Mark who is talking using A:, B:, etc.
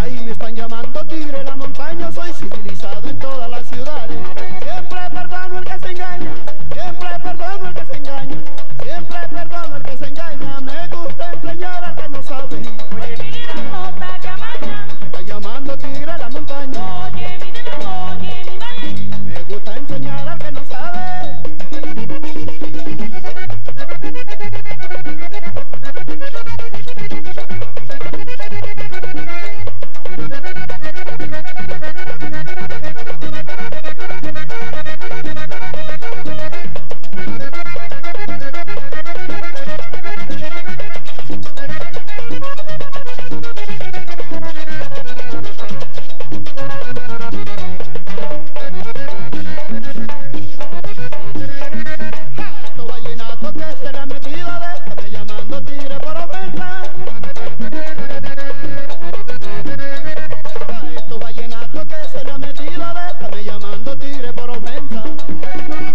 A: Ahí me están llamando tigre la montaña, soy civilizado. Viene de allá arriba, ahí. Todo viene